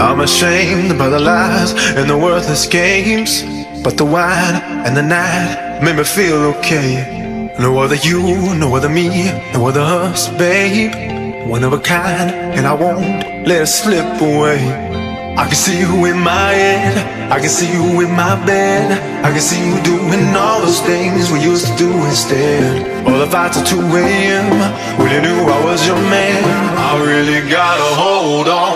I'm ashamed by the lies and the worthless games. But the wine and the night made me feel okay. No other you, no other me, no other us, babe. One of a kind, and I won't let it slip away. I can see you in my head, I can see you in my bed. I can see you doing all those things we used to do instead. All the fights at 2 a.m. when you knew I was your man. I really gotta hold on.